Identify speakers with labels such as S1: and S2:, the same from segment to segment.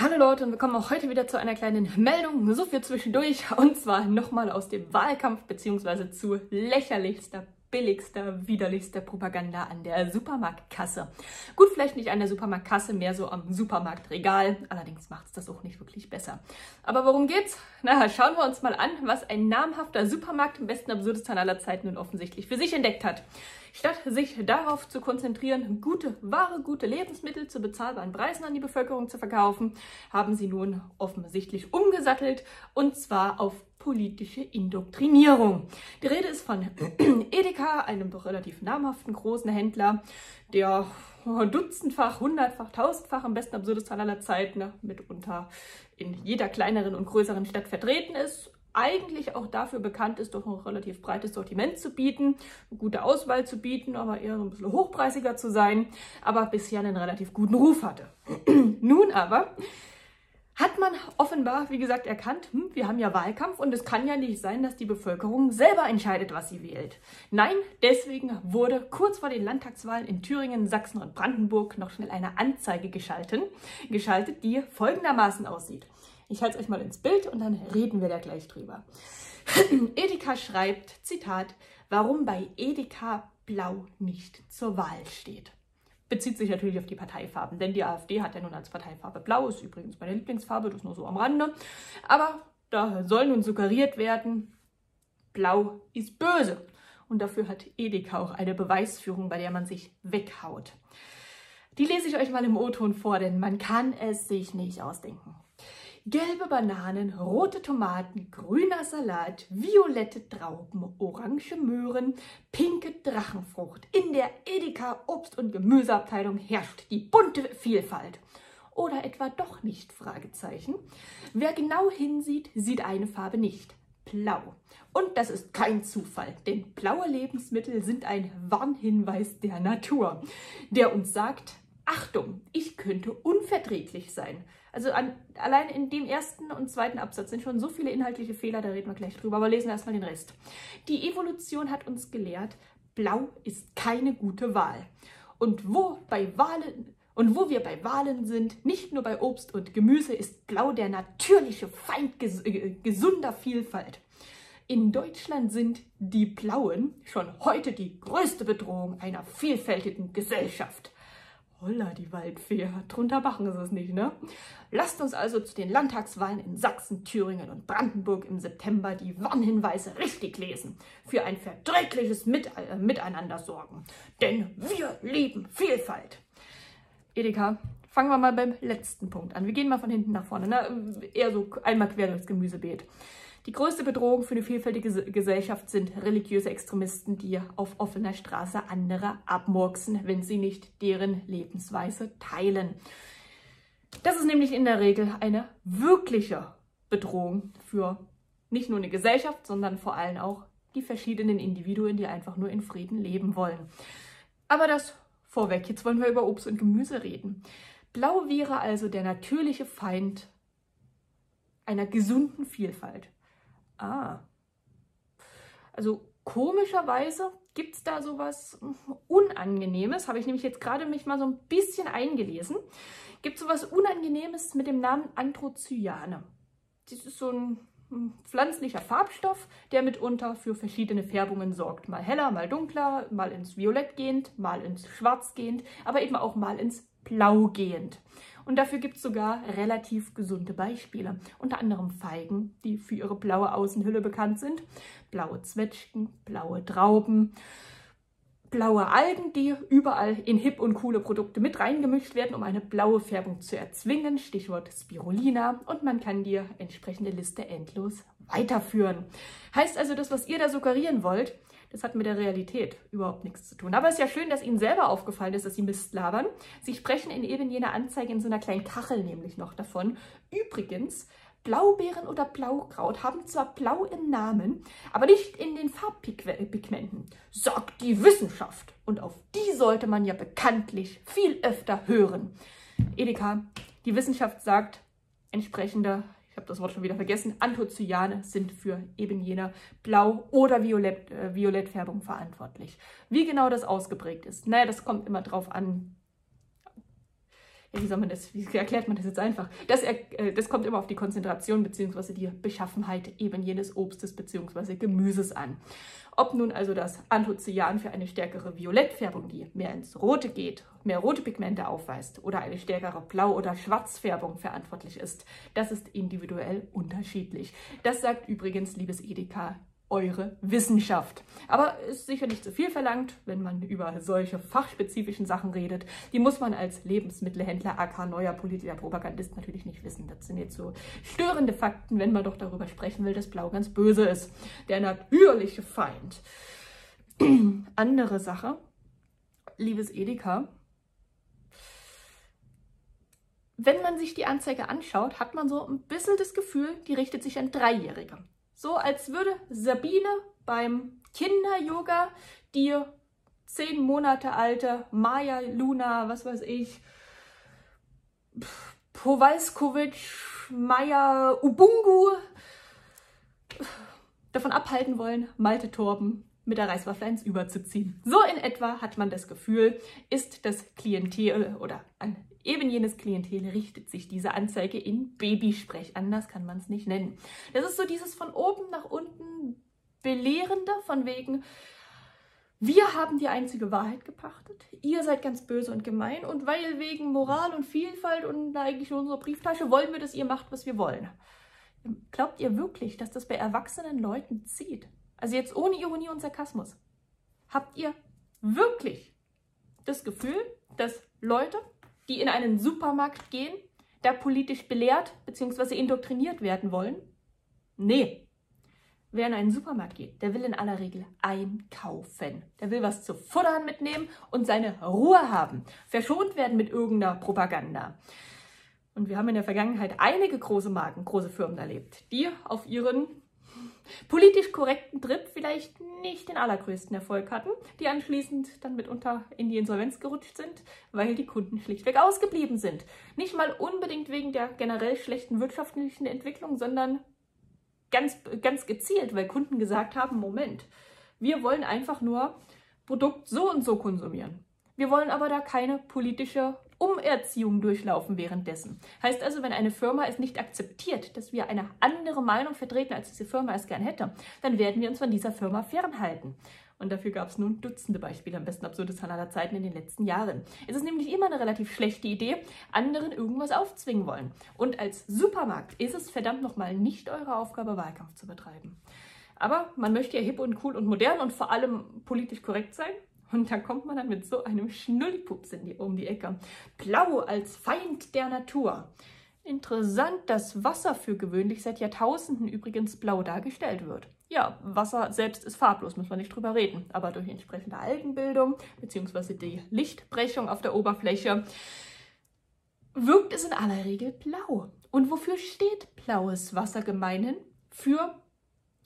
S1: Hallo Leute und wir kommen auch heute wieder zu einer kleinen Meldung, so viel zwischendurch und zwar nochmal aus dem Wahlkampf bzw. zu lächerlichster billigster, widerlichster Propaganda an der Supermarktkasse. Gut, vielleicht nicht an der Supermarktkasse, mehr so am Supermarktregal. Allerdings macht es das auch nicht wirklich besser. Aber worum geht's? Na, schauen wir uns mal an, was ein namhafter Supermarkt im besten Absurdistan aller Zeiten nun offensichtlich für sich entdeckt hat. Statt sich darauf zu konzentrieren, gute Ware, gute Lebensmittel zu bezahlbaren Preisen an die Bevölkerung zu verkaufen, haben sie nun offensichtlich umgesattelt und zwar auf politische Indoktrinierung. Die Rede ist von Edeka, einem doch relativ namhaften großen Händler, der dutzendfach, hundertfach, tausendfach am besten absurdestal aller Zeiten ne, mitunter in jeder kleineren und größeren Stadt vertreten ist eigentlich auch dafür bekannt ist, doch ein relativ breites Sortiment zu bieten, eine gute Auswahl zu bieten, aber eher ein bisschen hochpreisiger zu sein, aber bisher einen relativ guten Ruf hatte. Nun aber hat man offenbar, wie gesagt, erkannt, hm, wir haben ja Wahlkampf und es kann ja nicht sein, dass die Bevölkerung selber entscheidet, was sie wählt. Nein, deswegen wurde kurz vor den Landtagswahlen in Thüringen, Sachsen und Brandenburg noch schnell eine Anzeige geschalten, geschaltet, die folgendermaßen aussieht. Ich halte es euch mal ins Bild und dann reden wir da gleich drüber. Edeka schreibt, Zitat, warum bei Edeka Blau nicht zur Wahl steht bezieht sich natürlich auf die Parteifarben, denn die AfD hat ja nun als Parteifarbe Blau, ist übrigens meine Lieblingsfarbe, das nur so am Rande. Aber da soll nun suggeriert werden, Blau ist böse. Und dafür hat Edeka auch eine Beweisführung, bei der man sich weghaut. Die lese ich euch mal im O-Ton vor, denn man kann es sich nicht ausdenken gelbe Bananen, rote Tomaten, grüner Salat, violette Trauben, orange Möhren, pinke Drachenfrucht. In der Edeka Obst- und Gemüseabteilung herrscht die bunte Vielfalt. Oder etwa doch nicht? Fragezeichen. Wer genau hinsieht, sieht eine Farbe nicht. Blau. Und das ist kein Zufall, denn blaue Lebensmittel sind ein Warnhinweis der Natur, der uns sagt, Achtung, ich könnte unverträglich sein. Also an, allein in dem ersten und zweiten Absatz sind schon so viele inhaltliche Fehler, da reden wir gleich drüber, aber lesen wir erstmal den Rest. Die Evolution hat uns gelehrt, blau ist keine gute Wahl. Und wo bei Wahlen und wo wir bei Wahlen sind, nicht nur bei Obst und Gemüse, ist blau der natürliche Feind ges äh, gesunder Vielfalt. In Deutschland sind die Blauen schon heute die größte Bedrohung einer vielfältigen Gesellschaft. Holla, die Waldfee. Drunter machen sie es nicht, ne? Lasst uns also zu den Landtagswahlen in Sachsen, Thüringen und Brandenburg im September die Warnhinweise richtig lesen. Für ein verträgliches Mit äh, Miteinander sorgen. Denn wir lieben Vielfalt. Edeka, fangen wir mal beim letzten Punkt an. Wir gehen mal von hinten nach vorne, ne? Eher so einmal quer durchs Gemüsebeet. Die größte Bedrohung für eine vielfältige Gesellschaft sind religiöse Extremisten, die auf offener Straße andere abmurksen, wenn sie nicht deren Lebensweise teilen. Das ist nämlich in der Regel eine wirkliche Bedrohung für nicht nur eine Gesellschaft, sondern vor allem auch die verschiedenen Individuen, die einfach nur in Frieden leben wollen. Aber das vorweg, jetzt wollen wir über Obst und Gemüse reden. Blau wäre also der natürliche Feind einer gesunden Vielfalt. Ah. Also komischerweise gibt es da sowas Unangenehmes. Habe ich nämlich jetzt gerade mich mal so ein bisschen eingelesen. Gibt sowas Unangenehmes mit dem Namen Anthrocyane. Das ist so ein pflanzlicher Farbstoff, der mitunter für verschiedene Färbungen sorgt. Mal heller, mal dunkler, mal ins Violett gehend, mal ins Schwarz gehend, aber eben auch mal ins Blau gehend. Und dafür gibt es sogar relativ gesunde Beispiele. Unter anderem Feigen, die für ihre blaue Außenhülle bekannt sind, blaue Zwetschgen, blaue Trauben, blaue Algen, die überall in hip und coole Produkte mit reingemischt werden, um eine blaue Färbung zu erzwingen. Stichwort Spirulina. Und man kann die entsprechende Liste endlos weiterführen. Heißt also, das, was ihr da suggerieren wollt, das hat mit der Realität überhaupt nichts zu tun. Aber es ist ja schön, dass Ihnen selber aufgefallen ist, dass Sie Mist labern. Sie sprechen in eben jener Anzeige in so einer kleinen Kachel nämlich noch davon. Übrigens, Blaubeeren oder Blaukraut haben zwar Blau im Namen, aber nicht in den Farbpigmenten, sagt die Wissenschaft. Und auf die sollte man ja bekanntlich viel öfter hören. Edeka, die Wissenschaft sagt, entsprechende habe das Wort schon wieder vergessen, Anthocyane sind für eben jener Blau- oder Violett, äh, Violettfärbung verantwortlich. Wie genau das ausgeprägt ist, naja, das kommt immer drauf an. Ja, wie soll man das, wie erklärt man das jetzt einfach? Das, äh, das kommt immer auf die Konzentration bzw. die Beschaffenheit eben jenes Obstes bzw. Gemüses an. Ob nun also das Anthocyan für eine stärkere Violettfärbung, die mehr ins Rote geht, mehr rote Pigmente aufweist oder eine stärkere Blau- oder Schwarzfärbung verantwortlich ist, das ist individuell unterschiedlich. Das sagt übrigens, liebes Edeka, eure Wissenschaft. Aber ist sicher nicht zu viel verlangt, wenn man über solche fachspezifischen Sachen redet. Die muss man als Lebensmittelhändler, AK neuer politischer Propagandist natürlich nicht wissen. Das sind jetzt so störende Fakten, wenn man doch darüber sprechen will, dass Blau ganz böse ist. Der natürliche Feind. Andere Sache, liebes Edeka, wenn man sich die Anzeige anschaut, hat man so ein bisschen das Gefühl, die richtet sich an Dreijährige. So als würde Sabine beim Kinder-Yoga die zehn Monate alte Maya Luna, was weiß ich, Powalskovic, Maya Ubungu davon abhalten wollen, Malte Torben mit der Reißwaffe ins Überzuziehen. So in etwa hat man das Gefühl, ist das Klientel oder ein eben jenes Klientel richtet sich diese Anzeige in Babysprech. Anders kann man es nicht nennen. Das ist so dieses von oben nach unten belehrende, von wegen, wir haben die einzige Wahrheit gepachtet. Ihr seid ganz böse und gemein. Und weil wegen Moral und Vielfalt und eigentlich unserer Brieftasche wollen wir, dass ihr macht, was wir wollen. Glaubt ihr wirklich, dass das bei erwachsenen Leuten zieht? Also jetzt ohne Ironie und Sarkasmus. Habt ihr wirklich das Gefühl, dass Leute die in einen Supermarkt gehen, da politisch belehrt bzw. indoktriniert werden wollen? Nee. Wer in einen Supermarkt geht, der will in aller Regel einkaufen. Der will was zu futtern mitnehmen und seine Ruhe haben. Verschont werden mit irgendeiner Propaganda. Und wir haben in der Vergangenheit einige große Marken, große Firmen erlebt, die auf ihren politisch korrekten Trip vielleicht nicht den allergrößten Erfolg hatten, die anschließend dann mitunter in die Insolvenz gerutscht sind, weil die Kunden schlichtweg ausgeblieben sind. Nicht mal unbedingt wegen der generell schlechten wirtschaftlichen Entwicklung, sondern ganz, ganz gezielt, weil Kunden gesagt haben, Moment, wir wollen einfach nur Produkt so und so konsumieren. Wir wollen aber da keine politische Umerziehung durchlaufen währenddessen. Heißt also, wenn eine Firma es nicht akzeptiert, dass wir eine andere Meinung vertreten, als diese Firma es gern hätte, dann werden wir uns von dieser Firma fernhalten. Und dafür gab es nun Dutzende Beispiele, am besten Absurdesten aller Zeiten in den letzten Jahren. Es ist nämlich immer eine relativ schlechte Idee, anderen irgendwas aufzwingen wollen. Und als Supermarkt ist es verdammt nochmal nicht eure Aufgabe, Wahlkampf zu betreiben. Aber man möchte ja hip und cool und modern und vor allem politisch korrekt sein. Und da kommt man dann mit so einem Schnullipups in die, um die Ecke. Blau als Feind der Natur. Interessant, dass Wasser für gewöhnlich seit Jahrtausenden übrigens blau dargestellt wird. Ja, Wasser selbst ist farblos, muss man nicht drüber reden. Aber durch entsprechende Algenbildung bzw. die Lichtbrechung auf der Oberfläche wirkt es in aller Regel blau. Und wofür steht blaues Wasser gemeinhin? Für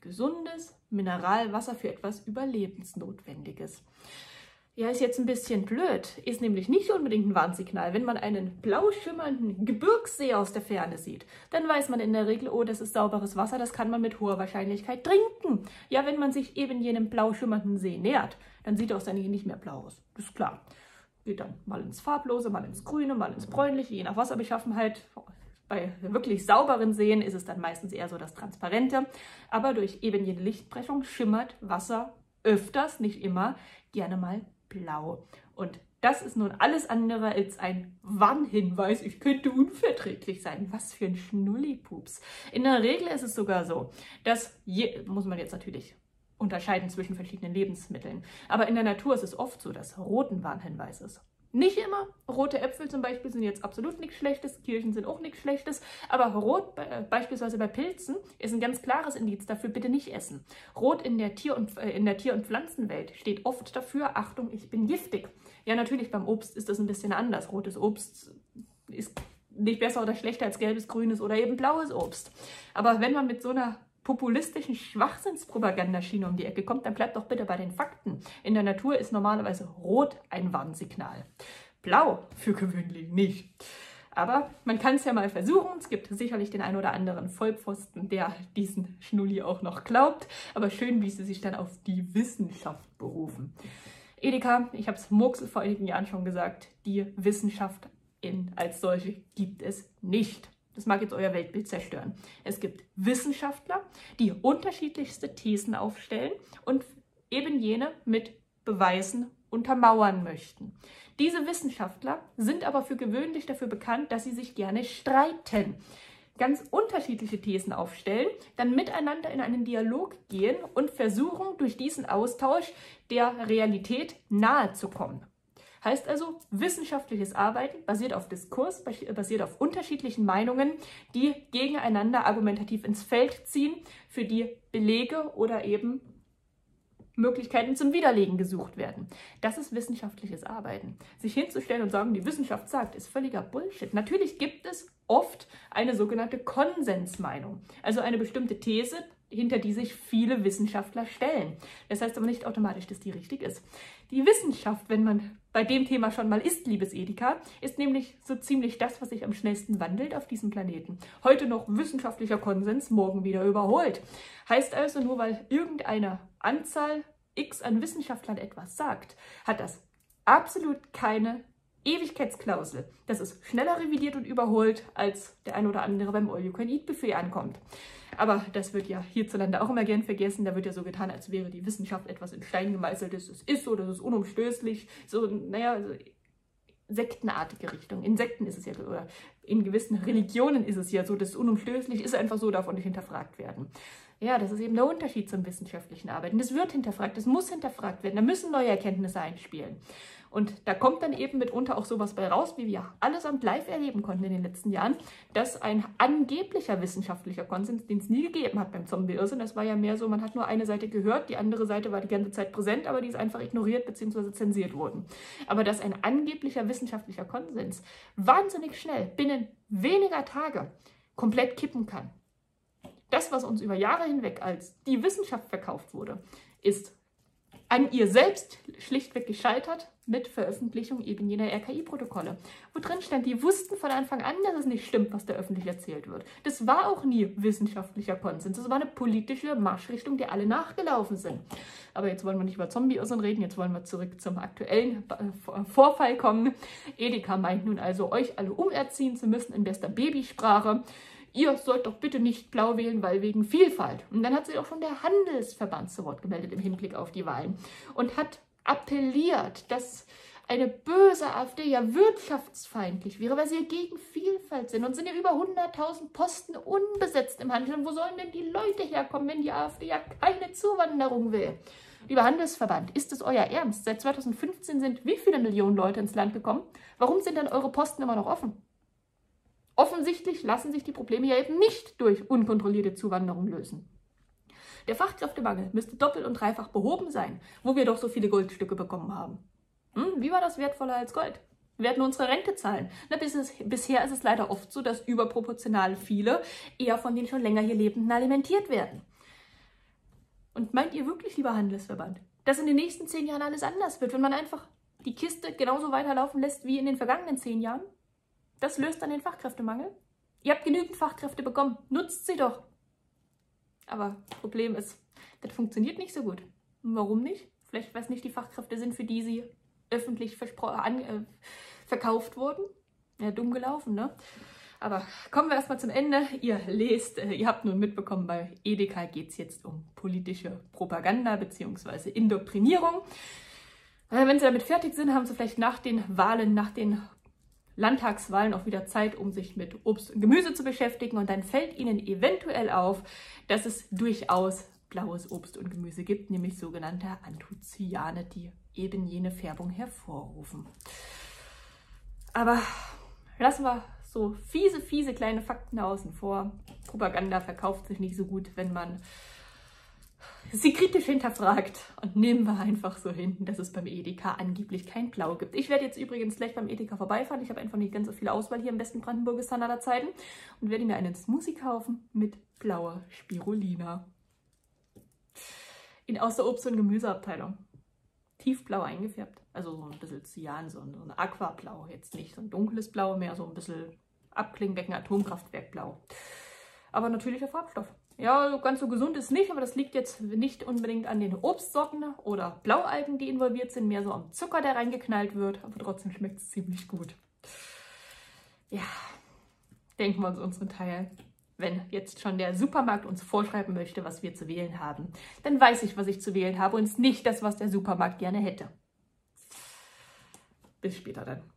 S1: gesundes Mineralwasser, für etwas Überlebensnotwendiges. Ja, ist jetzt ein bisschen blöd. Ist nämlich nicht unbedingt ein Warnsignal. Wenn man einen blau schimmernden Gebirgssee aus der Ferne sieht, dann weiß man in der Regel, oh, das ist sauberes Wasser, das kann man mit hoher Wahrscheinlichkeit trinken. Ja, wenn man sich eben jenem blau schimmernden See nähert, dann sieht auch sein nicht mehr blau aus. Das ist klar. Geht dann mal ins Farblose, mal ins Grüne, mal ins Bräunliche, je nach Wasserbeschaffenheit. Bei wirklich sauberen Seen ist es dann meistens eher so das Transparente. Aber durch eben jene Lichtbrechung schimmert Wasser öfters, nicht immer, gerne mal blau. Und das ist nun alles andere als ein Warnhinweis, ich könnte unverträglich sein. Was für ein Schnullipups. In der Regel ist es sogar so, dass, je, muss man jetzt natürlich unterscheiden zwischen verschiedenen Lebensmitteln, aber in der Natur ist es oft so, dass roten Warnhinweis ist. Nicht immer. Rote Äpfel zum Beispiel sind jetzt absolut nichts Schlechtes, Kirchen sind auch nichts Schlechtes, aber Rot äh, beispielsweise bei Pilzen ist ein ganz klares Indiz dafür, bitte nicht essen. Rot in der Tier- und, äh, in der Tier- und Pflanzenwelt steht oft dafür, Achtung, ich bin giftig. Ja, natürlich, beim Obst ist das ein bisschen anders. Rotes Obst ist nicht besser oder schlechter als gelbes, grünes oder eben blaues Obst. Aber wenn man mit so einer populistischen Schwachsinnspropagandaschiene um die Ecke kommt, dann bleibt doch bitte bei den Fakten. In der Natur ist normalerweise Rot ein Warnsignal. Blau für gewöhnlich nicht. Aber man kann es ja mal versuchen. Es gibt sicherlich den einen oder anderen Vollpfosten, der diesen Schnulli auch noch glaubt. Aber schön, wie sie sich dann auf die Wissenschaft berufen. Edeka, ich habe es Murks vor einigen Jahren schon gesagt, die Wissenschaft in, als solche gibt es nicht. Das mag jetzt euer Weltbild zerstören. Es gibt Wissenschaftler, die unterschiedlichste Thesen aufstellen und eben jene mit Beweisen untermauern möchten. Diese Wissenschaftler sind aber für gewöhnlich dafür bekannt, dass sie sich gerne streiten, ganz unterschiedliche Thesen aufstellen, dann miteinander in einen Dialog gehen und versuchen, durch diesen Austausch der Realität nahe zu kommen. Heißt also, wissenschaftliches Arbeiten basiert auf Diskurs, basiert auf unterschiedlichen Meinungen, die gegeneinander argumentativ ins Feld ziehen, für die Belege oder eben Möglichkeiten zum Widerlegen gesucht werden. Das ist wissenschaftliches Arbeiten. Sich hinzustellen und sagen, die Wissenschaft sagt, ist völliger Bullshit. Natürlich gibt es oft eine sogenannte Konsensmeinung, also eine bestimmte These, hinter die sich viele Wissenschaftler stellen. Das heißt aber nicht automatisch, dass die richtig ist. Die Wissenschaft, wenn man bei dem Thema schon mal ist, liebes Edeka, ist nämlich so ziemlich das, was sich am schnellsten wandelt auf diesem Planeten. Heute noch wissenschaftlicher Konsens, morgen wieder überholt. Heißt also, nur weil irgendeine Anzahl X an Wissenschaftlern etwas sagt, hat das absolut keine Ewigkeitsklausel. Das ist schneller revidiert und überholt, als der ein oder andere beim All-You-Can-Eat-Buffet ankommt. Aber das wird ja hierzulande auch immer gern vergessen. Da wird ja so getan, als wäre die Wissenschaft etwas in Stein gemeißeltes. Das ist so, das ist unumstößlich. So, naja, so sektenartige Richtung. In Sekten ist es ja, oder in gewissen Religionen ist es ja so, das ist unumstößlich, ist einfach so, darf auch nicht hinterfragt werden. Ja, das ist eben der Unterschied zum wissenschaftlichen Arbeiten. Das wird hinterfragt, das muss hinterfragt werden, da müssen neue Erkenntnisse einspielen. Und da kommt dann eben mitunter auch sowas bei raus, wie wir allesamt live erleben konnten in den letzten Jahren, dass ein angeblicher wissenschaftlicher Konsens, den es nie gegeben hat beim Zombie-Irrsinn, das war ja mehr so, man hat nur eine Seite gehört, die andere Seite war die ganze Zeit präsent, aber die ist einfach ignoriert bzw. zensiert worden. Aber dass ein angeblicher wissenschaftlicher Konsens wahnsinnig schnell, binnen weniger Tage, komplett kippen kann. Das, was uns über Jahre hinweg als die Wissenschaft verkauft wurde, ist an ihr selbst schlichtweg gescheitert mit Veröffentlichung eben jener RKI-Protokolle. Wo drin stand, die wussten von Anfang an, dass es nicht stimmt, was da öffentlich erzählt wird. Das war auch nie wissenschaftlicher Konsens. Das war eine politische Marschrichtung, der alle nachgelaufen sind. Aber jetzt wollen wir nicht über Zombie-Irrsinn reden, jetzt wollen wir zurück zum aktuellen äh, Vorfall kommen. Edeka meint nun also, euch alle umerziehen zu müssen in bester Babysprache ihr sollt doch bitte nicht blau wählen, weil wegen Vielfalt. Und dann hat sich auch schon der Handelsverband zu Wort gemeldet im Hinblick auf die Wahlen und hat appelliert, dass eine böse AfD ja wirtschaftsfeindlich wäre, weil sie ja gegen Vielfalt sind und sind ja über 100.000 Posten unbesetzt im Handel. Und wo sollen denn die Leute herkommen, wenn die AfD ja keine Zuwanderung will? Lieber Handelsverband, ist es euer Ernst? Seit 2015 sind wie viele Millionen Leute ins Land gekommen? Warum sind denn eure Posten immer noch offen? Offensichtlich lassen sich die Probleme ja eben nicht durch unkontrollierte Zuwanderung lösen. Der Fachkräftemangel müsste doppelt und dreifach behoben sein, wo wir doch so viele Goldstücke bekommen haben. Hm, wie war das wertvoller als Gold? Werden unsere Rente zahlen. Na, bis es, bisher ist es leider oft so, dass überproportional viele eher von den schon länger hier Lebenden alimentiert werden. Und meint ihr wirklich, lieber Handelsverband, dass in den nächsten zehn Jahren alles anders wird, wenn man einfach die Kiste genauso weiterlaufen lässt wie in den vergangenen zehn Jahren? Das löst dann den Fachkräftemangel. Ihr habt genügend Fachkräfte bekommen. Nutzt sie doch. Aber Problem ist, das funktioniert nicht so gut. Warum nicht? Vielleicht, weil es nicht die Fachkräfte sind, für die sie öffentlich an, äh, verkauft wurden. Ja, dumm gelaufen, ne? Aber kommen wir erstmal zum Ende. Ihr lest, äh, ihr habt nun mitbekommen, bei Edeka geht es jetzt um politische Propaganda bzw. Indoktrinierung. Äh, wenn Sie damit fertig sind, haben Sie vielleicht nach den Wahlen, nach den Landtagswahlen auch wieder Zeit, um sich mit Obst und Gemüse zu beschäftigen. Und dann fällt Ihnen eventuell auf, dass es durchaus blaues Obst und Gemüse gibt, nämlich sogenannte Anthocyane, die eben jene Färbung hervorrufen. Aber lassen wir so fiese, fiese kleine Fakten außen vor. Propaganda verkauft sich nicht so gut, wenn man sie kritisch hinterfragt und nehmen wir einfach so hin, dass es beim Edeka angeblich kein Blau gibt. Ich werde jetzt übrigens gleich beim Edeka vorbeifahren. Ich habe einfach nicht ganz so viel Auswahl hier im besten Brandenburgistan aller Zeiten und werde mir einen Smoothie kaufen mit blauer Spirulina. In aus der Obst- und Gemüseabteilung. Tiefblau eingefärbt. Also so ein bisschen Cyan, so ein, Aquablau. Jetzt nicht so ein dunkles Blau, mehr so ein bisschen Abklingbecken, Atomkraftwerkblau. Aber natürlicher Farbstoff. Ja, ganz so gesund ist nicht, aber das liegt jetzt nicht unbedingt an den Obstsorten oder Blaualgen, die involviert sind, mehr so am Zucker, der reingeknallt wird, aber trotzdem schmeckt es ziemlich gut. ja, denken wir uns unseren Teil. Wenn jetzt schon der Supermarkt uns vorschreiben möchte, was wir zu wählen haben, dann weiß ich, was ich zu wählen habe und nicht das, was der Supermarkt gerne hätte. Bis später dann.